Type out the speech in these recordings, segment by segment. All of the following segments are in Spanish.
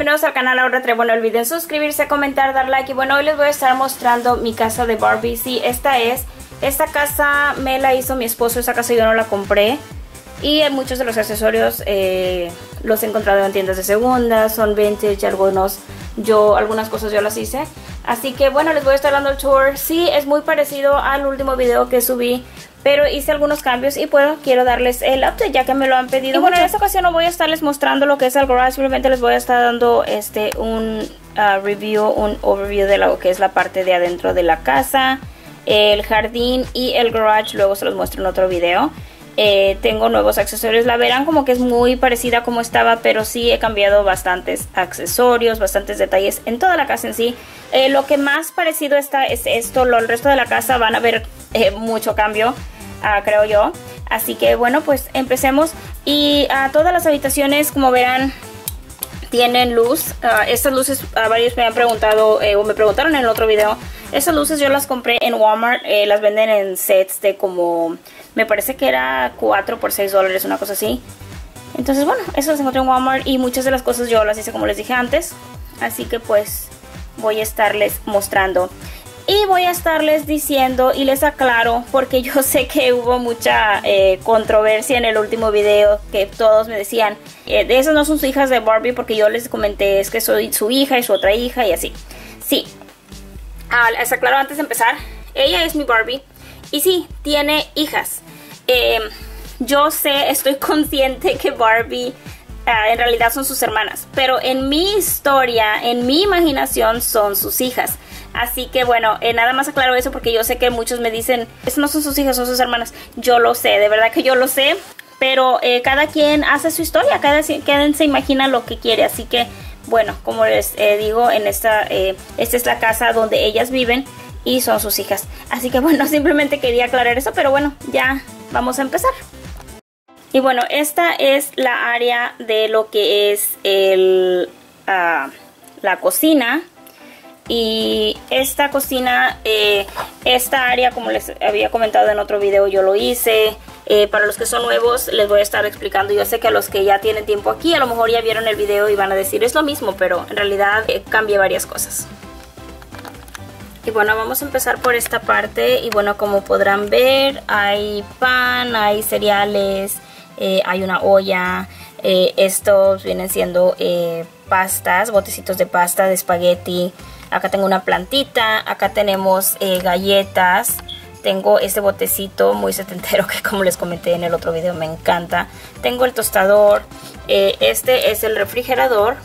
bienvenidos al canal Ahora Tre. Bueno, olviden suscribirse, comentar, dar like y bueno, hoy les voy a estar mostrando mi casa de Barbie. Sí, esta es, esta casa me la hizo mi esposo, esa casa yo no la compré. Y muchos de los accesorios eh, los he encontrado en tiendas de segunda, son vintage, algunos yo, algunas cosas yo las hice. Así que bueno, les voy a estar dando el tour. Sí, es muy parecido al último video que subí pero hice algunos cambios y bueno, quiero darles el update ya que me lo han pedido. Y bueno, en esta ocasión no voy a estarles mostrando lo que es el garage, simplemente les voy a estar dando este un uh, review, un overview de lo que es la parte de adentro de la casa, el jardín y el garage, luego se los muestro en otro video. Eh, tengo nuevos accesorios, la verán como que es muy parecida como estaba, pero sí he cambiado bastantes accesorios, bastantes detalles en toda la casa en sí. Eh, lo que más parecido está es esto, lo, el resto de la casa van a ver eh, mucho cambio. Ah, creo yo. Así que bueno, pues empecemos. Y a ah, todas las habitaciones, como verán, tienen luz. Ah, estas luces, varios me han preguntado eh, o me preguntaron en el otro video. Estas luces yo las compré en Walmart. Eh, las venden en sets de como, me parece que era 4 por 6 dólares, una cosa así. Entonces bueno, eso las encontré en Walmart y muchas de las cosas yo las hice como les dije antes. Así que pues voy a estarles mostrando. Y voy a estarles diciendo y les aclaro porque yo sé que hubo mucha eh, controversia en el último video que todos me decían, eh, esas no son sus hijas de Barbie porque yo les comenté es que soy su hija y su otra hija y así. Sí, ah, les aclaro antes de empezar, ella es mi Barbie y sí, tiene hijas. Em, yo sé, estoy consciente que Barbie ah, en realidad son sus hermanas, pero en mi historia, en mi imaginación son sus hijas. Así que bueno, eh, nada más aclaro eso porque yo sé que muchos me dicen, no son sus hijas, son sus hermanas. Yo lo sé, de verdad que yo lo sé. Pero eh, cada quien hace su historia, cada quien se imagina lo que quiere. Así que bueno, como les eh, digo, en esta, esta es la casa donde ellas viven y son sus hijas. Así que bueno, simplemente quería aclarar eso, pero bueno, ya vamos a empezar. Y bueno, esta es la área de lo que es el, ah, la cocina y esta cocina, eh, esta área como les había comentado en otro video yo lo hice. Eh, para los que son nuevos les voy a estar explicando. Yo sé que a los que ya tienen tiempo aquí a lo mejor ya vieron el video y van a decir es lo mismo, pero en realidad eh, cambia varias cosas. Y bueno, vamos a empezar por esta parte y bueno, como podrán ver, hay pan, hay cereales, hay una olla, estos vienen siendo pastas, botecitos de pasta, de espagueti, Acá tengo una plantita, acá tenemos eh, galletas. Tengo este botecito muy setentero que como les comenté en el otro video me encanta. Tengo el tostador. Eh, este es el refrigerador.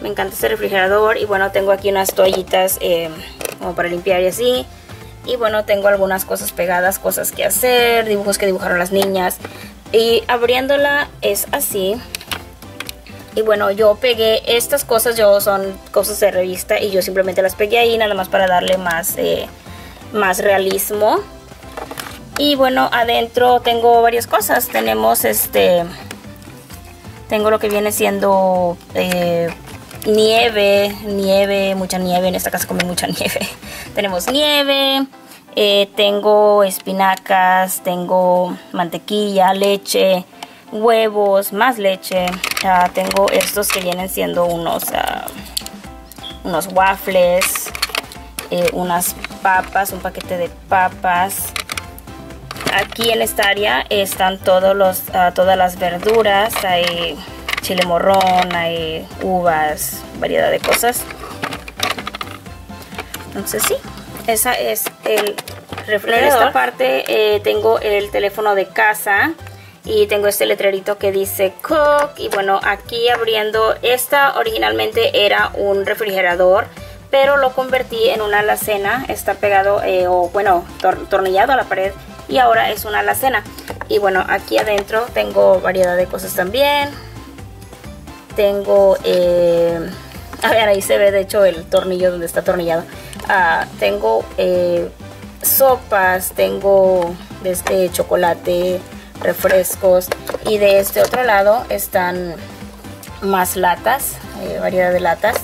Me encanta este refrigerador. Y bueno, tengo aquí unas toallitas eh, como para limpiar y así. Y bueno, tengo algunas cosas pegadas, cosas que hacer, dibujos que dibujaron las niñas. Y abriéndola es así. Y bueno, yo pegué estas cosas, yo son cosas de revista y yo simplemente las pegué ahí nada más para darle más, eh, más realismo. Y bueno, adentro tengo varias cosas. Tenemos este, tengo lo que viene siendo eh, nieve, nieve, mucha nieve. En esta casa comen mucha nieve. tenemos nieve, eh, tengo espinacas, tengo mantequilla, leche huevos, más leche. tengo estos que vienen siendo unos, ah, unos waffles, eh, unas papas, un paquete de papas. Aquí en esta área están todos los, ah, todas las verduras, hay chile morrón, hay uvas, variedad de cosas. Entonces sí, esa es el refrigerador. En esta parte eh, tengo el teléfono de casa y tengo este letrerito que dice Cook y bueno aquí abriendo esta originalmente era un refrigerador pero lo convertí en una alacena está pegado eh, o bueno tornillado a la pared y ahora es una alacena. Y bueno aquí adentro tengo variedad de cosas también. Tengo eh, a ver ahí se ve de hecho el tornillo donde está atornillado. Ah, tengo eh, sopas tengo este chocolate refrescos y de este otro lado están más latas, eh, variedad de latas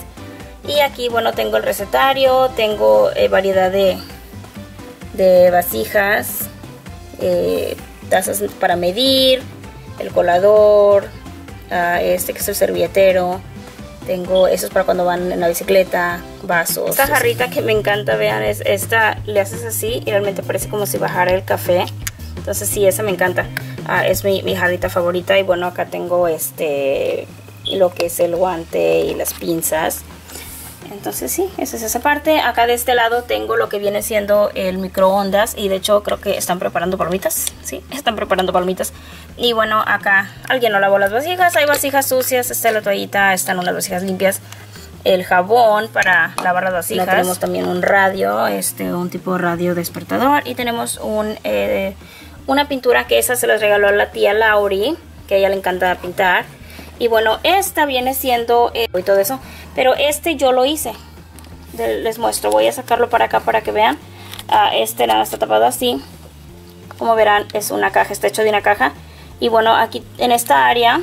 y aquí bueno tengo el recetario, tengo eh, variedad de, de vasijas, eh, tazas para medir, el colador, ah, este que es el servietero, Tengo esos para cuando van en la bicicleta, vasos. Esta jarrita que me encanta, vean, es esta, le haces así y realmente parece como si bajara el café. Entonces sí, esa me encanta. Ah, es mi, mi jarrita favorita y bueno, acá tengo este lo que es el guante y las pinzas. Entonces sí, esa es esa parte. Acá de este lado tengo lo que viene siendo el microondas y de hecho creo que están preparando palomitas. Sí, están preparando palomitas. Y bueno, acá alguien no lavó las vasijas, hay vasijas sucias, está la toallita, están unas vasijas limpias. El jabón para lavar las vasijas. tenemos también un radio, este, un tipo de radio despertador. Y tenemos un, eh, una pintura que esa se las regaló a la tía Lauri, que a ella le encanta pintar. Y bueno, esta viene siendo eh, y todo eso. Pero este yo lo hice. Les muestro. Voy a sacarlo para acá para que vean. Ah, este nada está tapado así. Como verán, es una caja. Está hecho de una caja. Y bueno, aquí en esta área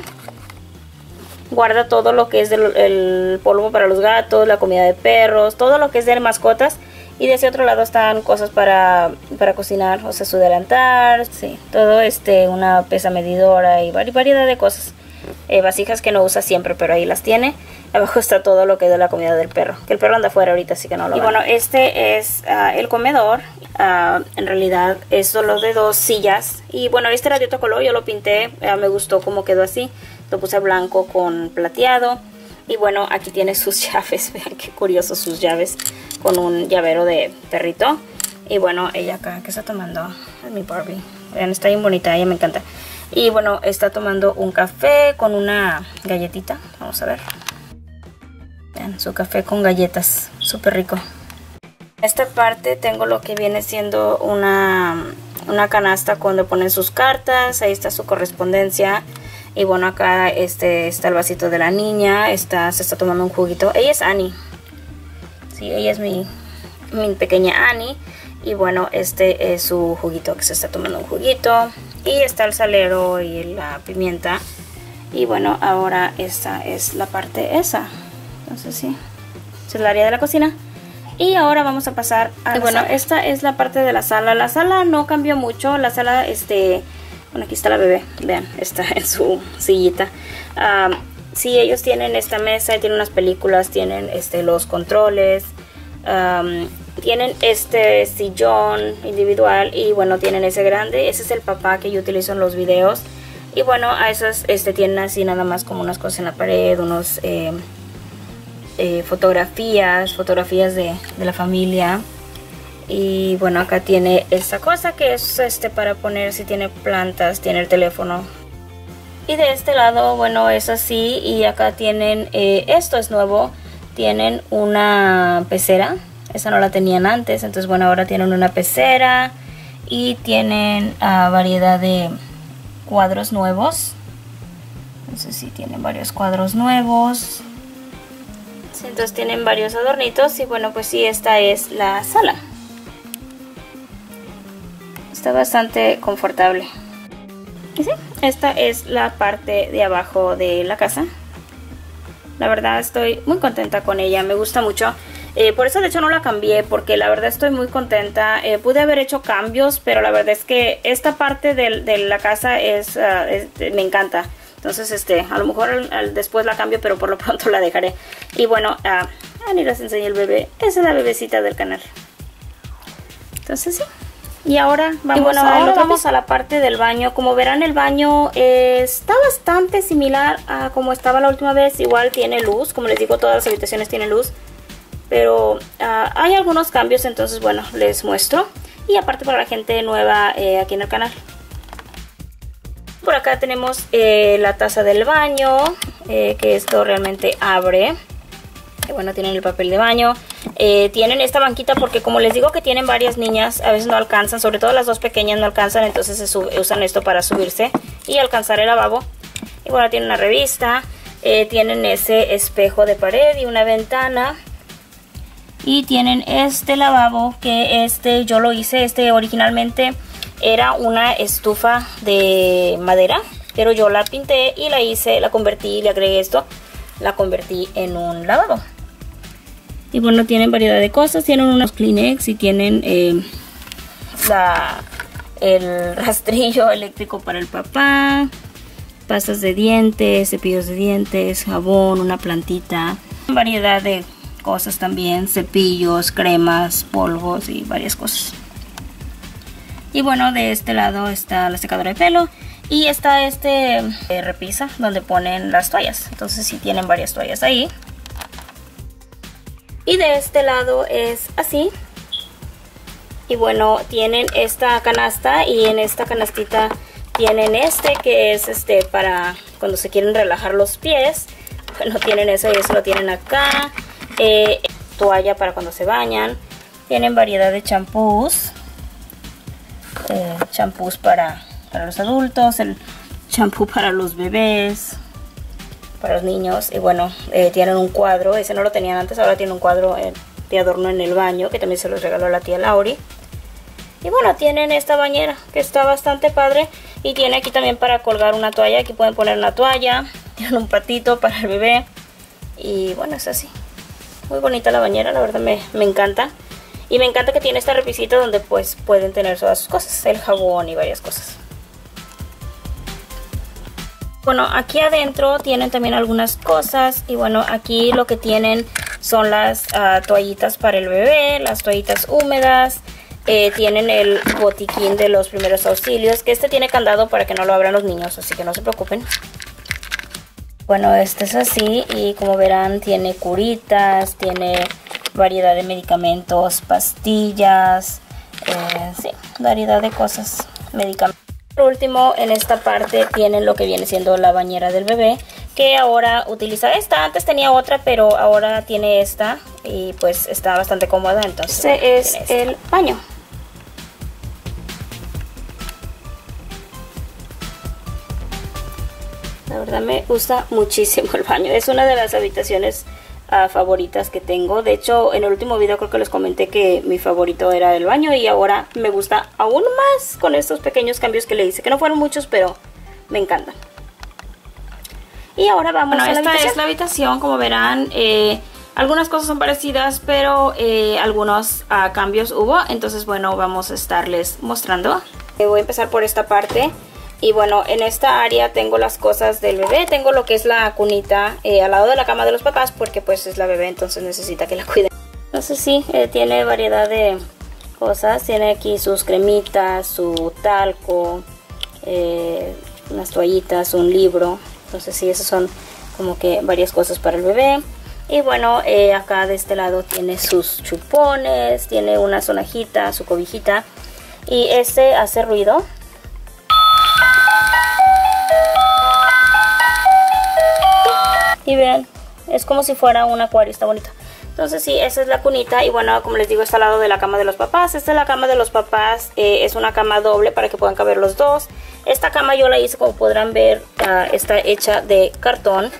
guarda todo lo que es el polvo para los gatos, la comida de perros, todo lo que es de mascotas. Y de ese otro lado están cosas para, para cocinar, o sea, su delantal, sí, todo este, una pesa medidora y variedad de cosas. Eh, vasijas que no usa siempre, pero ahí las tiene. Abajo está todo lo que es de la comida del perro, que el perro anda afuera ahorita, así que no lo Y bueno, este es ah, el comedor. Ah, en realidad es solo de dos sillas. Y bueno, este era de otro color, yo lo pinté, ah, me gustó cómo quedó así. Lo puse blanco con plateado. Y bueno, aquí tiene sus llaves, vean qué curioso sus llaves, con un llavero de perrito. Y bueno, ella acá, ¿qué está tomando? Es mi Barbie. Vean, está bien bonita, ella me encanta. Y bueno, está tomando un café con una galletita. Vamos a ver. Vean, su café con galletas. Súper rico. En esta parte tengo lo que viene siendo una, una canasta cuando ponen sus cartas. Ahí está su correspondencia. Y bueno, acá este está el vasito de la niña. Está, se está tomando un juguito. Ella es Annie. Sí, ella es mi, mi pequeña Annie. Y bueno, este es su juguito que se está tomando un juguito. Y está el salero y la pimienta. Y bueno, ahora esta es la parte esa. Entonces sí, es el área de la cocina. Y ahora vamos a pasar a... bueno, esta es la parte de la sala. La sala no cambió mucho. La sala, este... Bueno, aquí está la bebé. Vean, está en su sillita. sí, ellos tienen esta mesa, tienen unas películas, tienen este, los controles tienen este sillón individual y bueno tienen ese grande ese es el papá que yo utilizo en los videos y bueno a esos este tienen así nada más como unas cosas en la pared unos eh, eh, fotografías fotografías de, de, la familia y bueno acá tiene esta cosa que es este para poner si tiene plantas tiene el teléfono y de este lado bueno es así y acá tienen eh, esto es nuevo tienen una pecera esa no la tenían antes, entonces bueno, ahora tienen una pecera y tienen uh, variedad de cuadros nuevos. Entonces sí, tienen varios cuadros nuevos. entonces tienen varios adornitos y bueno, pues sí, esta es la sala. Está bastante confortable. Esta es la parte de abajo de la casa. La verdad estoy muy contenta con ella, me gusta mucho. Eh, por eso de hecho no la cambié porque la verdad estoy muy contenta. Eh, pude haber hecho cambios, pero la verdad es que esta parte de, la casa es, ah, me encanta. Entonces, este, a lo mejor después la cambio, pero por lo pronto la dejaré. Y bueno, ah, ni les enseñé el bebé. Esa es la bebecita del canal. Entonces sí. Y ahora vamos, a, ahora vamos a la parte del baño. Como verán el baño eh, está bastante similar a como estaba la última vez. Igual tiene luz. Como les digo, todas las habitaciones tienen luz pero ah, hay algunos cambios entonces bueno les muestro y aparte para la gente nueva eh, aquí en el canal por acá tenemos eh, la taza del baño eh, que esto realmente abre y bueno tienen el papel de baño. Tienen esta banquita porque como les digo que tienen varias niñas a veces no alcanzan sobre todo las dos pequeñas no alcanzan entonces usan esto para subirse y alcanzar el lavabo. Y bueno tienen una revista tienen ese espejo de pared y una ventana. Y tienen este lavabo que este yo lo hice este originalmente era una estufa de madera pero yo la pinté y la hice la convertí le agregué esto la convertí en un lavabo y bueno tienen variedad de cosas tienen unos Kleenex y tienen eh, la, el rastrillo eléctrico para el papá pastas de dientes, cepillos de dientes, jabón, una plantita, variedad de cosas también, cepillos, cremas, polvos y varias cosas. Y bueno, de este lado está la secadora de pelo y está este eh, repisa donde ponen las toallas. Entonces sí tienen varias toallas ahí. Y de este lado es así. Y bueno, tienen esta canasta y en esta canastita tienen este que es este para cuando se quieren relajar los pies. Bueno, tienen eso y eso lo tienen acá. Eh, toalla para cuando se bañan. Tienen variedad de champús. Eh, champús para, para los adultos, el champú para los bebés, para los niños. Y bueno, eh, tienen un cuadro, ese no lo tenían antes, ahora tiene un cuadro de adorno en el baño, que también se los regaló la tía Lauri. Y bueno, tienen esta bañera, que está bastante padre. Y tiene aquí también para colgar una toalla, aquí pueden poner una toalla. Tienen un patito para el bebé. Y bueno, es así. Muy bonita la bañera, la verdad me, me encanta. Y me encanta que tiene esta repisita donde pues pueden tener todas sus cosas, el jabón y varias cosas. Bueno, aquí adentro tienen también algunas cosas y bueno, aquí lo que tienen son las ah, toallitas para el bebé, las toallitas húmedas, eh, tienen el botiquín de los primeros auxilios, que este tiene candado para que no lo abran los niños, así que no se preocupen. Bueno, este es así y como verán tiene curitas, tiene variedad de medicamentos, pastillas, eh, sí, variedad de cosas, medicamentos. Por último, en esta parte tienen lo que viene siendo la bañera del bebé, que ahora utiliza esta. Antes tenía otra, pero ahora tiene esta y pues está bastante cómoda. Entonces este es el baño. La verdad me gusta muchísimo el baño. Es una de las habitaciones uh, favoritas que tengo. De hecho, en el último video creo que les comenté que mi favorito era el baño y ahora me gusta aún más con estos pequeños cambios que le hice. Que no fueron muchos, pero me encantan. Y ahora vamos a la esta es la habitación, como verán. Eh, algunas cosas son parecidas, pero eh, algunos uh, cambios hubo. Entonces, bueno, vamos a estarles mostrando. Eh, voy a empezar por esta parte. Y bueno, en esta área tengo las cosas del bebé. Tengo lo que es la cunita eh, al lado de la cama de los papás porque pues es la bebé, entonces necesita que la cuiden. Entonces sí, eh, tiene variedad de cosas. Tiene aquí sus cremitas, su talco, eh, unas toallitas, un libro. Entonces sí, esas son como que varias cosas para el bebé. Y bueno, acá de este lado tiene sus chupones, tiene una sonajita, su cobijita. Y este hace ruido, Y vean, es como si fuera un acuario, está bonito. Entonces sí, esa es la cunita y bueno, como les digo, está al lado de la cama de los papás. Esta es la cama de los papás, eh, es una cama doble para que puedan caber los dos. Esta cama yo la hice, como podrán ver, uh, está hecha de cartón.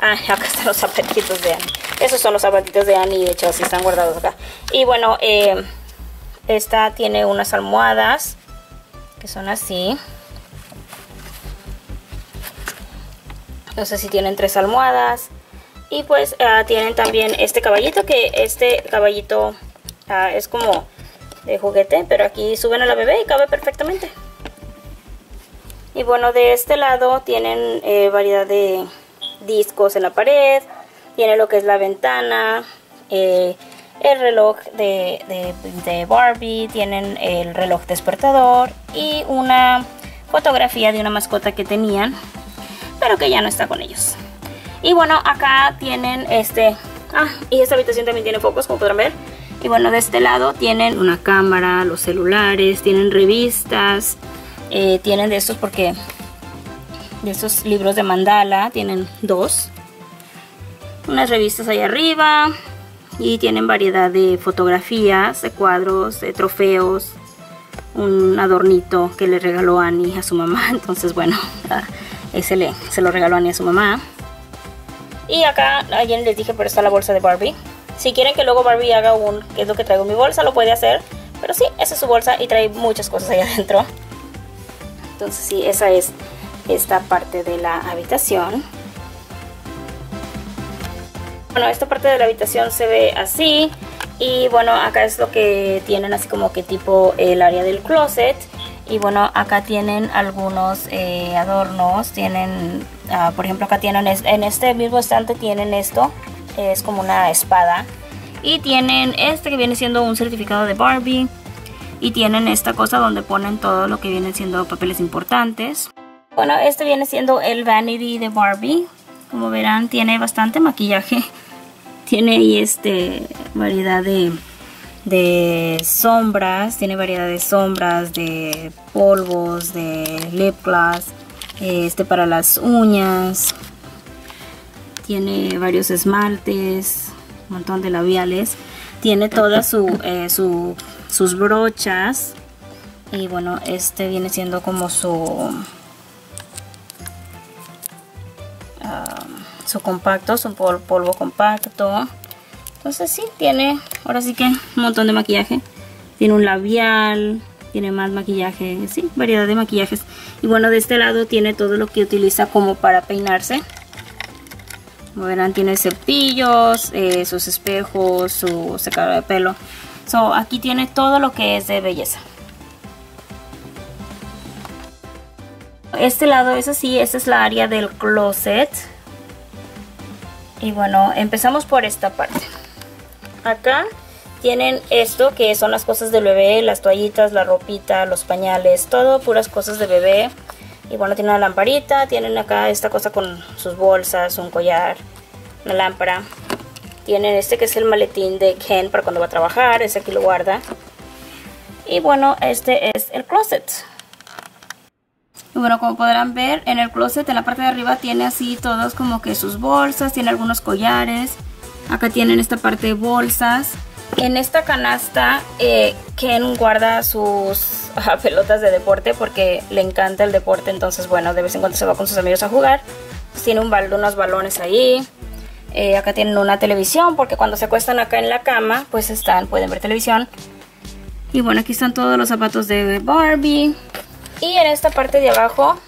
Ah, acá están los zapatitos de Annie. Esos son los zapatitos de Annie, de hecho así están guardados acá. Y bueno, eh, esta tiene unas almohadas que son así. No sé si tienen tres almohadas. Y pues ah, tienen también este caballito que este caballito ah, es como de juguete pero aquí suben a la bebé y cabe perfectamente. Y bueno de este lado tienen eh, variedad de discos en la pared tiene lo que es la ventana eh, el reloj de, de Barbie tienen el reloj despertador y una fotografía de una mascota que tenían pero que ya no está con ellos. Y bueno, acá tienen este... Ah, y esta habitación también tiene focos, como podrán ver. Y bueno, de este lado tienen una cámara, los celulares, tienen revistas, eh, tienen de estos porque... De estos libros de mandala, tienen dos. Unas revistas ahí arriba. Y tienen variedad de fotografías, de cuadros, de trofeos. Un adornito que le regaló Annie a su mamá. Entonces, bueno, ah, ese le, se lo regaló a Annie a su mamá. Y acá, ayer les dije, pero está la bolsa de Barbie. Si quieren que luego Barbie haga un, que es lo que traigo en mi bolsa, lo puede hacer. Pero sí, esa es su bolsa y trae muchas cosas ahí adentro. Entonces sí, esa es esta parte de la habitación. Bueno, esta parte de la habitación se ve así. Y bueno, acá es lo que tienen así como que tipo el área del closet. Y bueno, acá tienen algunos eh, adornos. Tienen, ah, por ejemplo, acá tienen, en este mismo estante tienen esto. Es como una espada. Y tienen este que viene siendo un certificado de Barbie. Y tienen esta cosa donde ponen todo lo que vienen siendo papeles importantes. Bueno, este viene siendo el Vanity de Barbie. Como verán, tiene bastante maquillaje. Tiene ahí este variedad de de sombras, tiene variedad de sombras, de polvos, de lip gloss, este para las uñas, tiene varios esmaltes, un montón de labiales, tiene todas su, eh, sus brochas. Y bueno, este viene siendo como su... Ah, su compacto, su polvo compacto entonces sí, tiene ahora sí que un montón de maquillaje. Tiene un labial, tiene más maquillaje, sí, variedad de maquillajes. Y bueno, de este lado tiene todo lo que utiliza como para peinarse. Como verán, tiene cepillos, eh, sus espejos, su secador de pelo. So, aquí tiene todo lo que es de belleza. Este lado es así, esta es la área del closet. Y bueno, empezamos por esta parte acá tienen esto que son las cosas del bebé, las toallitas, la ropita, los pañales, todo puras cosas de bebé. Y bueno, tienen una lamparita, tienen acá esta cosa con sus bolsas, un collar, una lámpara. Tienen este que es el maletín de Ken para cuando va a trabajar, ese aquí lo guarda. Y bueno, este es el closet. Y bueno, como podrán ver, en el closet en la parte de arriba tiene así todos como que sus bolsas, tiene algunos collares. Acá tienen esta parte de bolsas. En esta canasta eh, Ken guarda sus pelotas de deporte porque le encanta el deporte. Entonces, bueno, de vez en cuando se va con sus amigos a jugar. tiene un unos balones ahí. Eh, acá tienen una televisión porque cuando se acuestan acá en la cama, pues están, pueden ver televisión. Y bueno, aquí están todos los zapatos de Barbie. Y en esta parte de abajo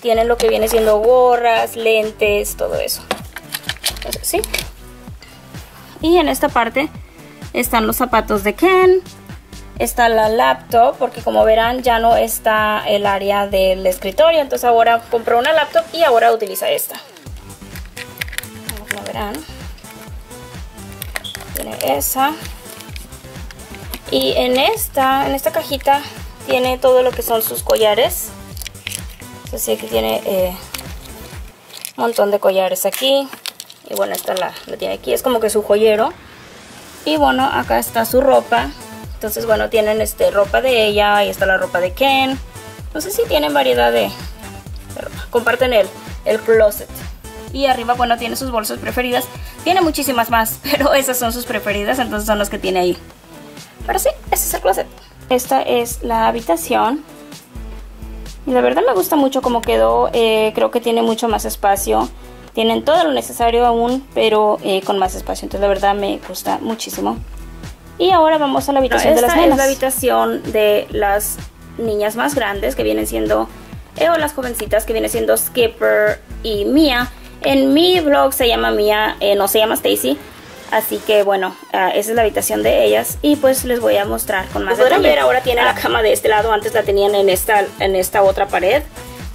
tienen lo que viene siendo gorras, lentes, todo eso. Entonces, sí, y en esta parte están los zapatos de Ken. Está la laptop, porque como verán ya no está el área del escritorio. Entonces ahora compró una laptop y ahora utiliza esta. Como verán. Tiene esa. Y en esta, en esta cajita tiene todo lo que son sus collares. Así que tiene eh, un montón de collares aquí. Y bueno, esta la, la tiene aquí, es como que su joyero. Y bueno, acá está su ropa. Entonces, bueno, tienen este ropa de ella, ahí está la ropa de Ken. Entonces sí tienen variedad de. Comparten el, el closet. Y arriba, bueno, tiene sus bolsas preferidas. Tiene muchísimas más, pero esas son sus preferidas, entonces son las que tiene ahí. Pero sí, ese es el closet. Esta es la habitación. Y la verdad me gusta mucho cómo quedó. Eh, creo que tiene mucho más espacio. Tienen todo lo necesario aún, pero eh, con más espacio. Entonces la verdad me gusta muchísimo. Y ahora vamos a la habitación de las nenas. es la habitación de las niñas más grandes, que vienen siendo, eh, o las jovencitas, que vienen siendo Skipper y Mia. En mi blog se llama Mia, eh, no se llama Stacy. Así que bueno, ah, esa es la habitación de ellas y pues les voy a mostrar con más Como podrán ver, ahora tiene la cama de este lado, antes la tenían en esta, en esta otra pared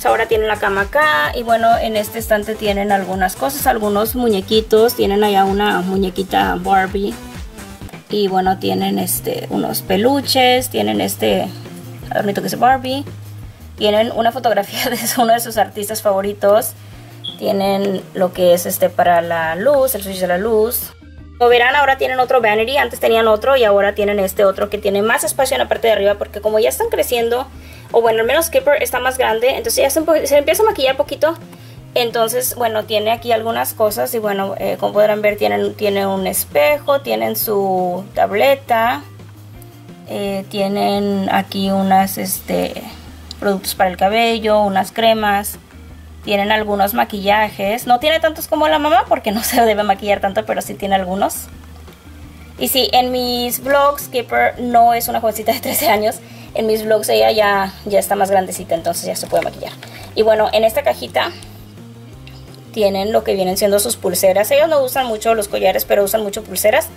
ahora tienen la cama acá y bueno, en este estante tienen algunas cosas, algunos muñequitos. Tienen allá una muñequita Barbie. Y bueno, tienen este unos peluches, tienen este adornito que es Barbie. Tienen una fotografía de uno de sus artistas favoritos. Tienen lo que es este para la luz, el switch de la luz. Como verán, ahora tienen otro vanity, antes tenían otro y ahora tienen este otro que tiene más espacio en la parte de arriba porque como ya están creciendo, o bueno, al menos Skipper está más grande, entonces ya se, empieza a maquillar poquito. Entonces, bueno, tiene aquí algunas cosas y bueno, eh, como podrán ver, tienen, tiene un espejo, tienen su tableta, eh, tienen aquí unas este, productos para el cabello, unas cremas, tienen algunos maquillajes. No tiene tantos como la mamá porque no se debe maquillar tanto, pero sí tiene algunos. Y sí, en mis vlogs, Skipper no es una jovencita de 13 años en mis vlogs ella ya, está más grandecita, entonces ya se puede maquillar. Y bueno, en esta cajita tienen lo que vienen siendo sus pulseras. Ellos no usan mucho los collares, pero usan mucho pulseras.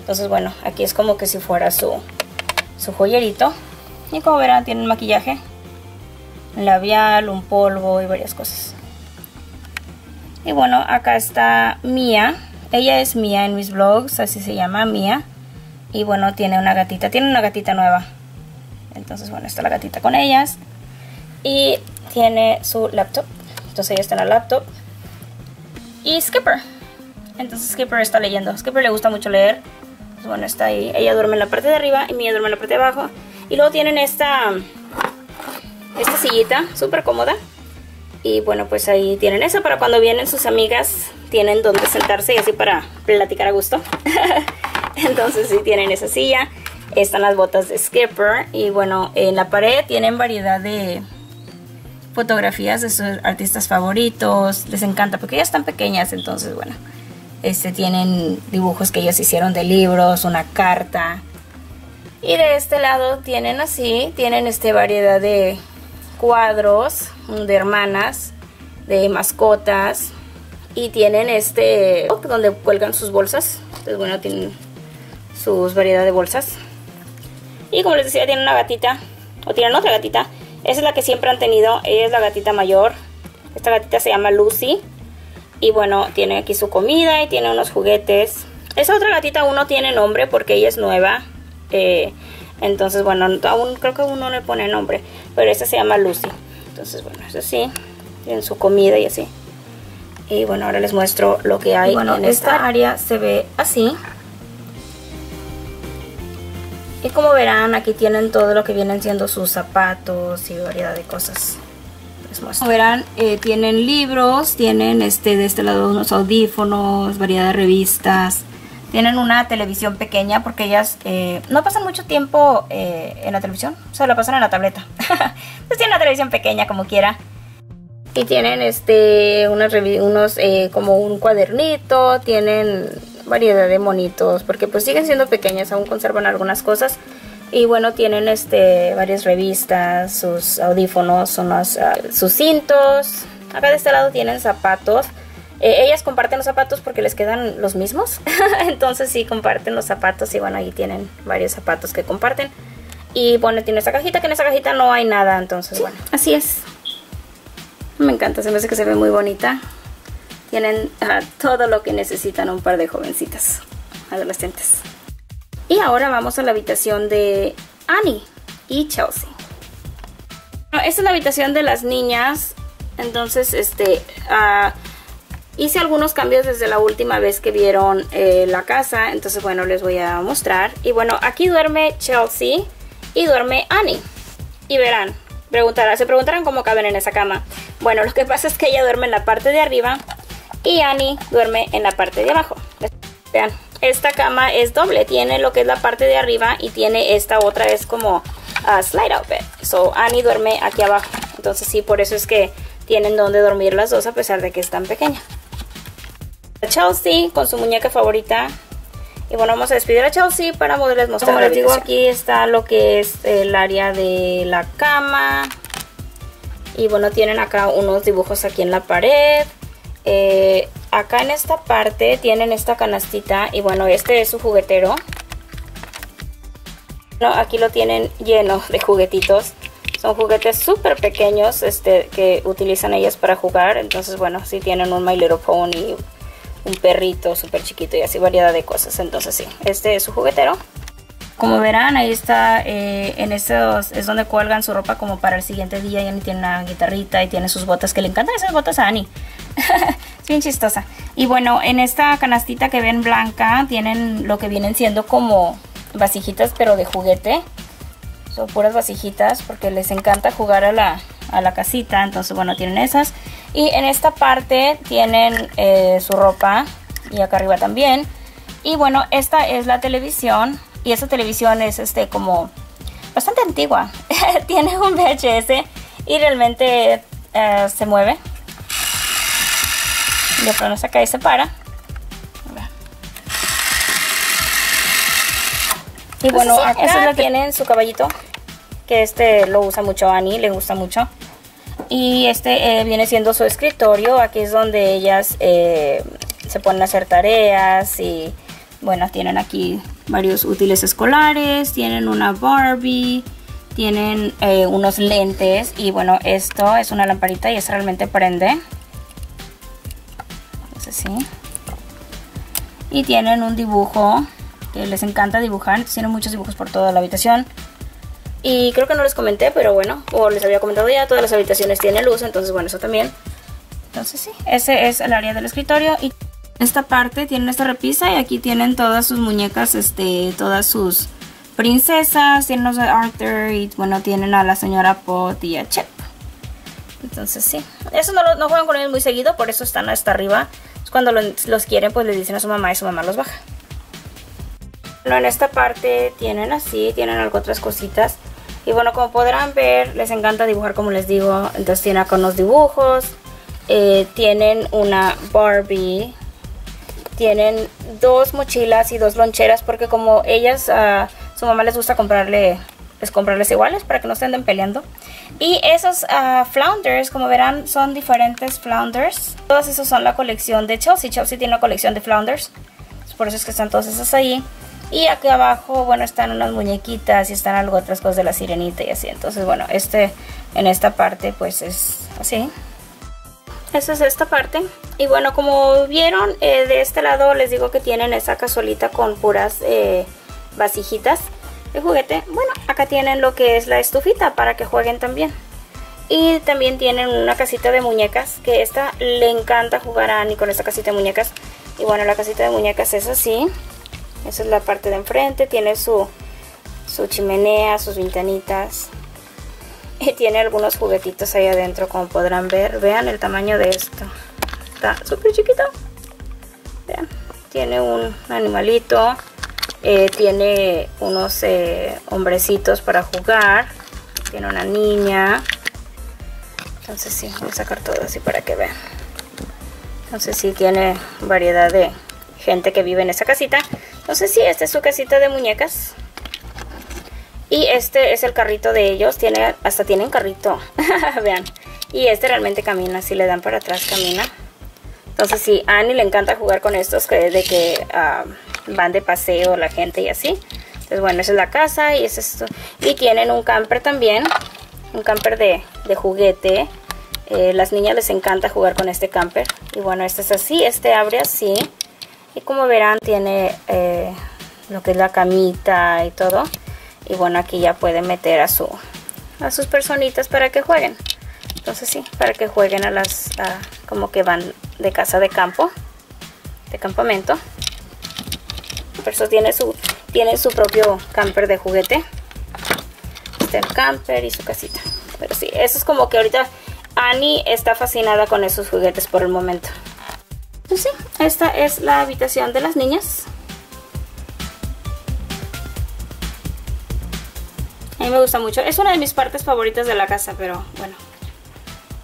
Entonces, bueno, aquí es como que si fuera su, su joyerito. Y como verán, tienen maquillaje. labial, un polvo y varias cosas. Y bueno, acá está Mía. Ella es Mía en mis vlogs, así se llama Mía. Y bueno, tiene una gatita, tiene una gatita nueva. Entonces, bueno, está la gatita con ellas. Y tiene su laptop. Entonces ella está en la laptop. Y Skipper. Entonces Skipper está leyendo. Skipper le gusta mucho leer. Bueno, está ahí. Ella duerme en la parte de arriba y Mía duerme en la parte de abajo. Y luego tienen esta, esta sillita súper cómoda. Y bueno, pues ahí tienen eso para cuando vienen sus amigas, tienen donde sentarse y así para platicar a gusto. Entonces sí tienen esa silla. Están las botas de Skipper. Y bueno, en la pared tienen variedad de fotografías de sus artistas favoritos. Les encanta porque ellas están pequeñas, entonces bueno. Este, tienen dibujos que ellos hicieron de libros, una carta. Y de este lado tienen así, tienen este variedad de cuadros de hermanas, de mascotas. Y tienen este donde cuelgan sus bolsas. Entonces bueno, tienen sus variedad de bolsas. Y como les decía, tienen una gatita. O tienen otra gatita. Esa es la que siempre han tenido. Ella es la gatita mayor. Esta gatita se llama Lucy. Y bueno, tiene aquí su comida y tiene unos juguetes. Esa otra gatita aún no tiene nombre porque ella es nueva. Eh, entonces, bueno, aún creo que aún no le pone nombre. Pero esta se llama Lucy. Entonces, bueno, es así. Tienen su comida y así. Y bueno, ahora les muestro lo que hay bueno, en esta área. Se ve así. Y como verán, aquí tienen todo lo que vienen siendo sus zapatos y variedad de cosas. Como verán, eh, tienen libros, tienen este de este lado unos audífonos, variedad de revistas. Tienen una televisión pequeña porque ellas eh, no pasan mucho tiempo eh, en la televisión, o sea, la pasan en la tableta. Entonces tienen una televisión pequeña como quiera. Y tienen este unos, unos como un cuadernito, tienen variedad de monitos, porque pues siguen siendo pequeñas, aún conservan algunas cosas. Y bueno, tienen este varias revistas, sus audífonos, unos, ah, sus cintos. Acá de este lado tienen zapatos. Eh, ellas comparten los zapatos porque les quedan los mismos. Entonces sí comparten los zapatos y bueno, ahí tienen varios zapatos que comparten. Y bueno, tiene esta cajita, que en esta cajita no hay nada, entonces bueno, así es. Me encanta, se me hace que se ve muy bonita. Tienen ah, todo lo que necesitan un par de jovencitas, adolescentes. Y ahora vamos a la habitación de Annie y Chelsea. esta es la habitación de las niñas. Entonces, este, uh, hice algunos cambios desde la última vez que vieron eh, la casa. Entonces, bueno, les voy a mostrar. Y bueno, aquí duerme Chelsea y duerme Annie. Y verán, preguntarán, se preguntarán cómo caben en esa cama. Bueno, lo que pasa es que ella duerme en la parte de arriba y Annie duerme en la parte de abajo. Vean esta cama es doble, tiene lo que es la parte de arriba y tiene esta otra es como uh, slide out bed. So Annie duerme aquí abajo, entonces sí, por eso es que tienen donde dormir las dos a pesar de que están pequeñas. Chelsea con su muñeca favorita. Y bueno, vamos a despedir a Chelsea para poderles mostrar. Como les digo, aquí está lo que es el área de la cama. Y bueno, tienen acá unos dibujos aquí en la pared. Eh, acá en esta parte tienen esta canastita y bueno, este es su juguetero. No, aquí lo tienen lleno de juguetitos. Son juguetes súper pequeños este, que utilizan ellas para jugar. Entonces, bueno, sí tienen un My Little Pony, un perrito súper chiquito y así variedad de cosas. Entonces, sí, este es su juguetero. Como verán, ahí está, eh, en estos es donde cuelgan su ropa como para el siguiente día. Y Annie tiene una guitarrita y tiene sus botas, que le encantan esas botas a Annie. es bien chistosa. Y bueno, en esta canastita que ven blanca tienen lo que vienen siendo como vasijitas pero de juguete. Son puras vasijitas porque les encanta jugar a la, a la casita. Entonces bueno, tienen esas. Y en esta parte tienen eh, su ropa y acá arriba también. Y bueno, esta es la televisión. Y esta televisión es este como bastante antigua. Tiene un VHS y realmente eh, se mueve de pronto saca y se para. Y bueno, acá tienen su caballito, que este lo usa mucho Annie, le gusta mucho. Y este eh, viene siendo su escritorio, aquí es donde ellas eh, se ponen a hacer tareas y bueno, tienen aquí varios útiles escolares, tienen una Barbie, Tienen eh, unos lentes y bueno, esto es una lamparita y es realmente prende. Entonces sí. Y tienen un dibujo que les encanta dibujar. Tienen muchos dibujos por toda la habitación. Y creo que no les comenté, pero bueno, o les había comentado ya, todas las habitaciones tienen luz, entonces bueno, eso también. Entonces sí, ese es el área del escritorio. Y esta parte tienen esta repisa y aquí tienen todas sus muñecas, este, todas sus princesas. Tienen los de Arthur y bueno, tienen a la señora Pot y a Chip. Entonces sí, eso no, no juegan con ellos muy seguido, por eso están hasta arriba. Cuando los quieren, pues le dicen a su mamá y su mamá los baja. Bueno, en esta parte tienen así, tienen algo otras cositas. Y bueno, como podrán ver, les encanta dibujar como les digo. Entonces tienen acá unos dibujos. Eh, tienen una Barbie. Tienen dos mochilas y dos loncheras porque como ellas, a su mamá les gusta comprarle, les comprarles iguales para que no se anden peleando. Y esos uh, flounders, como verán, son diferentes flounders. Todos esos son la colección de Chelsea. Chelsea tiene una colección de flounders. Por eso es que están todos esos ahí. Y aquí abajo, bueno, están unas muñequitas y están algo otras cosas de la sirenita y así. Entonces, bueno, este en esta parte pues es así. Esta es esta parte. Y bueno, como vieron, eh, de este lado les digo que tienen esa cazuelita con puras eh, vasijitas juguete. Bueno, acá tienen lo que es la estufita para que jueguen también. Y también tienen una casita de muñecas, que esta le encanta jugar a Annie con esta casita de muñecas. Y bueno, la casita de muñecas es así. Esa es la parte de enfrente, tiene su, su chimenea, sus ventanitas. Y tiene algunos juguetitos ahí adentro, como podrán ver. Vean el tamaño de esto. Está súper chiquito. Tiene un animalito. Eh, tiene unos eh, hombrecitos para jugar. Tiene una niña. Entonces sí, voy a sacar todo así para que vean. Entonces sí, tiene variedad de gente que vive en esa casita. Sé si esta es su casita de muñecas. Y este es el carrito de ellos. Tiene, hasta tienen carrito. Vean. Y este realmente camina. Si le dan para atrás, camina. Entonces sí, a Annie le encanta jugar con estos que, de que ah, van de paseo la gente y así. Entonces bueno, esa es la casa y es esto. Y tienen un camper también. Un camper de, juguete. Eh, las niñas les encanta jugar con este camper. Y bueno, este es así. Este abre así. Y como verán tiene eh, lo que es la camita y todo. Y bueno, aquí ya pueden meter a, su, a sus personitas para que jueguen. Entonces sí, para que jueguen a las, como que van de casa de campo, de campamento. Eso tiene su, tiene su propio camper de juguete. Este el camper y su casita. Pero sí, eso es como que ahorita Annie está fascinada con esos juguetes por el momento. Pues sí, esta es la habitación de las niñas. A mí me gusta mucho. Es una de mis partes favoritas de la casa, pero bueno,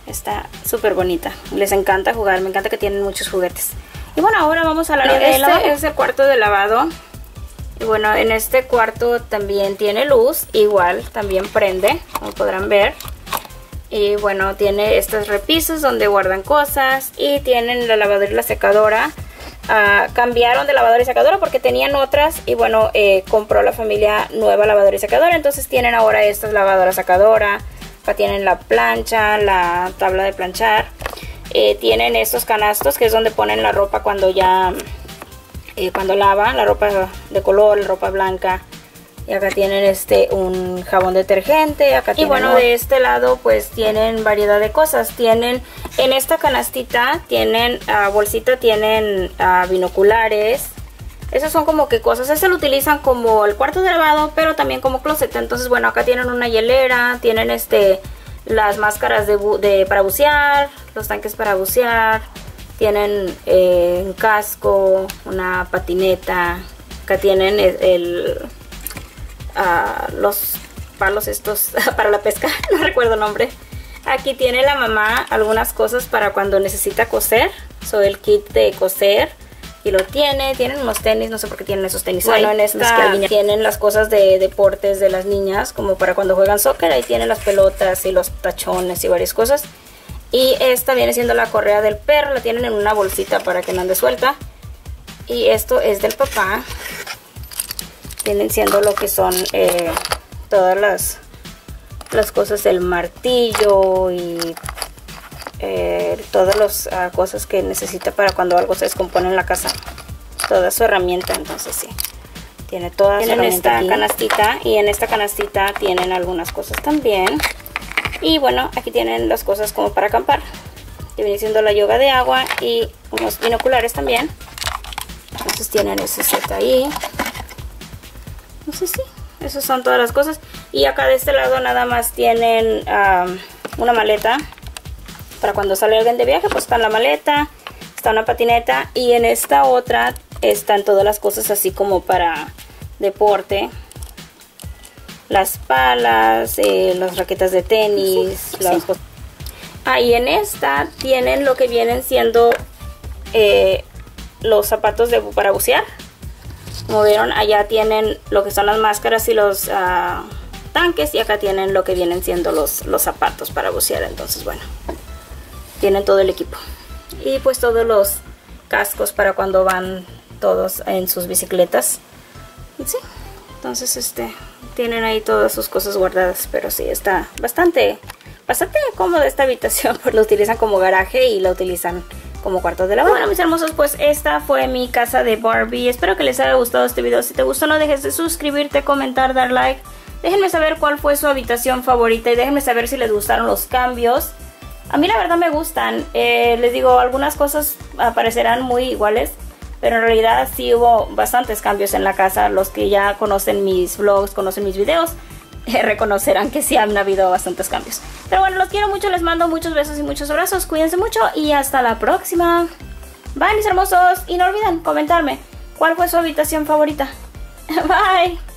está súper bonita. Les encanta jugar, me encanta que tienen muchos juguetes. Y bueno, ahora vamos a la área de este es el cuarto de lavado. Y bueno, en este cuarto también tiene luz, igual también prende, como podrán ver. Y bueno, tiene estos repisos donde guardan cosas. Y tienen la lavadora y la secadora. Ah, cambiaron de lavadora y secadora porque tenían otras. Y bueno, eh, compró la familia nueva lavadora y secadora. Entonces tienen ahora estas lavadora secadora. Acá tienen la plancha, la tabla de planchar. Eh, tienen estos canastos que es donde ponen la ropa cuando ya... Eh, cuando lavan, la ropa de color, la ropa blanca. Y acá tienen este un jabón detergente, acá y bueno de este lado pues tienen variedad de cosas, tienen en esta canastita tienen uh, bolsita, tienen uh, binoculares, esas son como que cosas, este lo utilizan como el cuarto de lavado pero también como closet, entonces bueno acá tienen una hielera, tienen este las máscaras de, para bucear, los tanques para bucear, tienen eh, un casco, una patineta, acá tienen el los palos estos para la pesca, no recuerdo el nombre. Aquí tiene la mamá algunas cosas para cuando necesita coser, soy el kit de coser y lo tiene, tienen unos tenis, no sé por qué tienen esos tenis bueno, en esta tienen las cosas de deportes de las niñas, como para cuando juegan soccer, ahí tienen las pelotas y los tachones y varias cosas. Y esta viene siendo la correa del perro, la tienen en una bolsita para que no ande suelta. Y esto es del papá, vienen siendo lo que son eh, todas las las cosas, el martillo y eh, todas las ah, cosas que necesita para cuando algo se descompone en la casa. Toda su herramienta, entonces sí. Tiene toda tienen esta canastita y en esta canastita tienen algunas cosas también. Y bueno, aquí tienen las cosas como para acampar. Que viene siendo la yoga de agua y unos binoculares también. Entonces tienen ese set ahí. No sé si, esas son todas las cosas. Y acá de este lado nada más tienen una maleta. Para cuando sale alguien de viaje, pues está en la maleta, está una patineta. Y en esta otra están todas las cosas así como para deporte. Las palas, eh, las raquetas de tenis, las Ahí en esta tienen lo que vienen siendo eh, los zapatos de, para bucear. Como vieron, allá tienen lo que son las máscaras y los ah, tanques. Y acá tienen lo que vienen siendo los, los zapatos para bucear. Entonces, bueno, tienen todo el equipo. Y pues todos los cascos para cuando van todos en sus bicicletas. Sí, entonces este tienen ahí todas sus cosas guardadas, pero sí está bastante bastante cómoda esta habitación, pues lo utilizan como garaje y la utilizan como cuarto de lavado. Bueno, mis hermosos, pues esta fue mi casa de Barbie. Espero que les haya gustado este video. Si te gustó, no dejes de suscribirte, comentar, dar like. Déjenme saber cuál fue su habitación favorita y déjenme saber si les gustaron los cambios. A mí la verdad me gustan. Eh, les digo, algunas cosas aparecerán muy iguales. Pero en realidad sí hubo bastantes cambios en la casa. Los que ya conocen mis vlogs, conocen mis videos, reconocerán que sí han habido bastantes cambios. Pero bueno, los quiero mucho, les mando muchos besos y muchos abrazos. Cuídense mucho y hasta la próxima. Bye mis hermosos y no olviden comentarme cuál fue su habitación favorita. Bye.